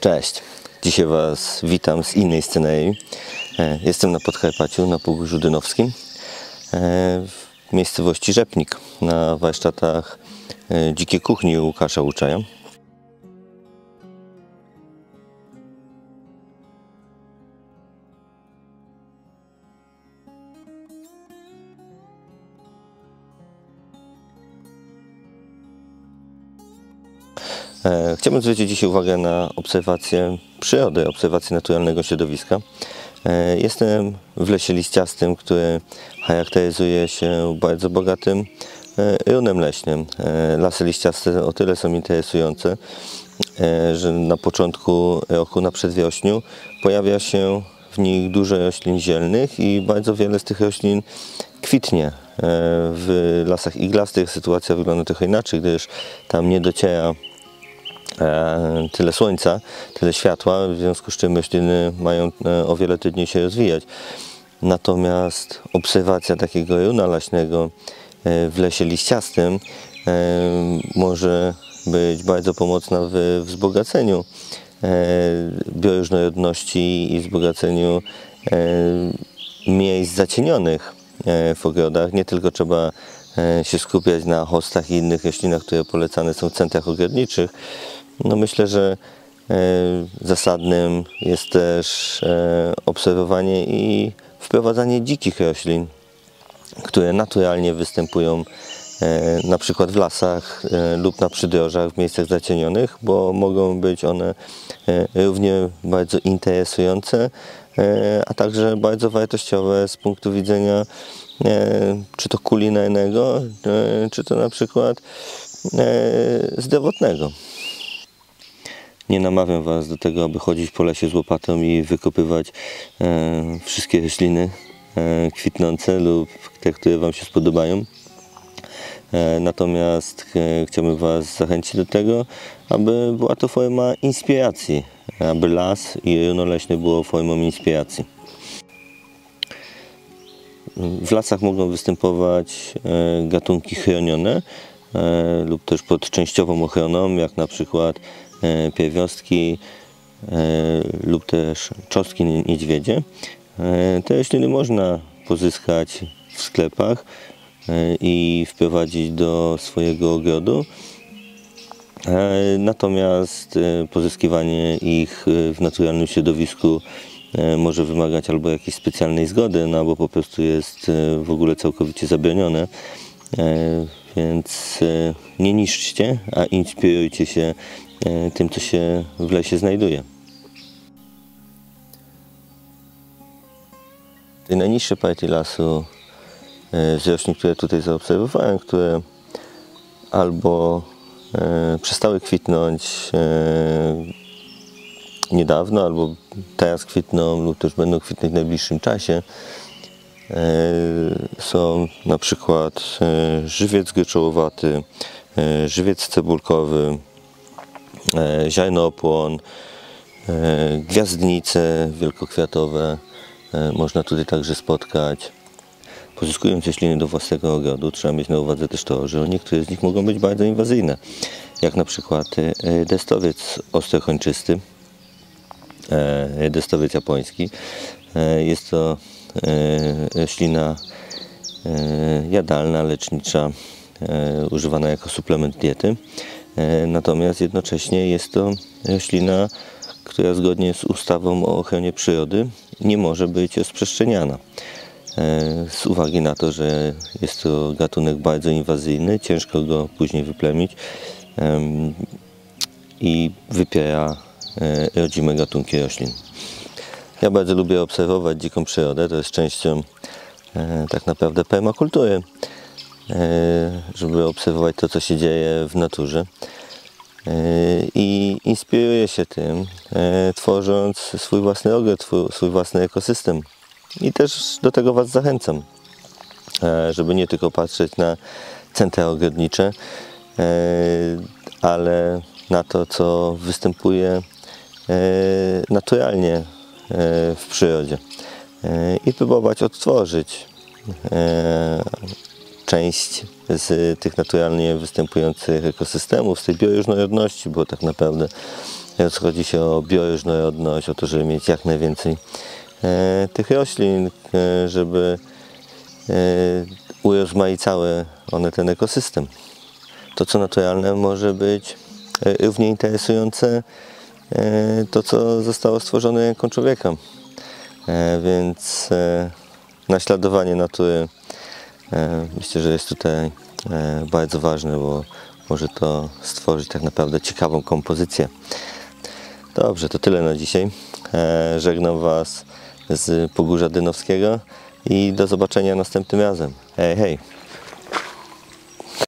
Cześć, dzisiaj Was witam z innej scenerii. E, Jestem na Podkarpaciu, na Pogórzu Dynowskim, e, w miejscowości Rzepnik, na warsztatach e, Dzikiej Kuchni Łukasza Łuczaja. Chciałbym zwrócić dzisiaj uwagę na obserwację przyrody, obserwację naturalnego środowiska. E, Jestem w lesie liściastym, który charakteryzuje się bardzo bogatym e, runem leśnym. E, Lasy liściaste o tyle są interesujące, e, że na początku roku, na przedwiośniu, pojawia się w nich dużo roślin zielnych i bardzo wiele z tych roślin kwitnie. E, W lasach iglastych sytuacja wygląda trochę inaczej, gdyż tam nie dociera e, tyle słońca, tyle światła, w związku z czym rośliny mają e, o wiele trudniej się rozwijać. Natomiast obserwacja takiego runa leśnego e, w lesie liściastym e, może być bardzo pomocna w wzbogaceniu e, bioróżnorodności i wzbogaceniu e, miejsc zacienionych e, w ogrodach. Nie tylko trzeba e, się skupiać na hostach i innych roślinach, które polecane są w centrach ogrodniczych. No myślę, że e, zasadnym jest też e, obserwowanie i wprowadzanie dzikich roślin, które naturalnie występują e, na przykład w lasach lub na przydrożach w miejscach zacienionych, bo mogą być one równie bardzo interesujące, a także bardzo wartościowe z punktu widzenia czy to kulinarnego, czy to na przykład zdrowotnego. Nie namawiam Was do tego, aby chodzić po lesie z łopatą i wykopywać e, wszystkie rośliny e, kwitnące lub te, które Wam się spodobają. E, Natomiast e, chciałbym Was zachęcić do tego, aby była to forma inspiracji, aby las i runo leśne było formą inspiracji. W lasach mogą występować e, gatunki chronione e, lub też pod częściową ochroną, jak na przykład pierwiastki e, lub też czosnki nie- niedźwiedzie. E, Te rośliny można pozyskać w sklepach e, i wprowadzić do swojego ogrodu. E, Natomiast e, pozyskiwanie ich e, w naturalnym środowisku e, może wymagać albo jakiejś specjalnej zgody, no albo po prostu jest e, w ogóle całkowicie zabronione. E, Więc e, nie niszczcie, a inspirujcie się e, tym, co się w lesie znajduje. Tej najniższej partii lasu e, z roślin, które tutaj zaobserwowałem, które albo e, przestały kwitnąć e, niedawno, albo teraz kwitną lub też będą kwitnąć w najbliższym czasie. E, są na przykład e, żywiec gryczołowaty, e, żywiec cebulkowy, e, ziarnopłon, e, gwiazdnice wielkokwiatowe e, można tutaj także spotkać. Pozyskując rośliny do własnego ogrodu, trzeba mieć na uwadze też to, że niektóre z nich mogą być bardzo inwazyjne, jak na przykład e, destowiec ostrokończysty, e, destowiec japoński. E, Jest to e, roślina e, jadalna, lecznicza, e, używana jako suplement diety. E, Natomiast jednocześnie jest to roślina, która zgodnie z ustawą o ochronie przyrody nie może być rozprzestrzeniana. E, Z uwagi na to, że jest to gatunek bardzo inwazyjny, ciężko go później wyplemić em, i wypiera e, rodzime gatunki roślin. Ja bardzo lubię obserwować dziką przyrodę, to jest częścią tak naprawdę permakultury, żeby obserwować to, co się dzieje w naturze. E, I inspiruję się tym, e, tworząc swój własny ogród, swój, własny ekosystem. I też do tego Was zachęcam, e, żeby nie tylko patrzeć na centra ogrodnicze, e, ale na to, co występuje e, naturalnie e, w przyrodzie E, i próbować odtworzyć e, część z tych naturalnie występujących ekosystemów, z tej bioróżnorodności, bo tak naprawdę Rozchodzi się o bioróżnorodność, o to, żeby mieć jak najwięcej e, tych roślin, e, żeby e, urozmaicały one ten ekosystem. To, co naturalne, może być równie interesujące to, co zostało stworzone ręką człowieka. Więc naśladowanie natury myślę, że jest tutaj e, bardzo ważne, bo może to stworzyć tak naprawdę ciekawą kompozycję. Dobrze, to tyle na dzisiaj. E, Żegnam Was z Pogórza Dynowskiego i do zobaczenia następnym razem. Hej, hej!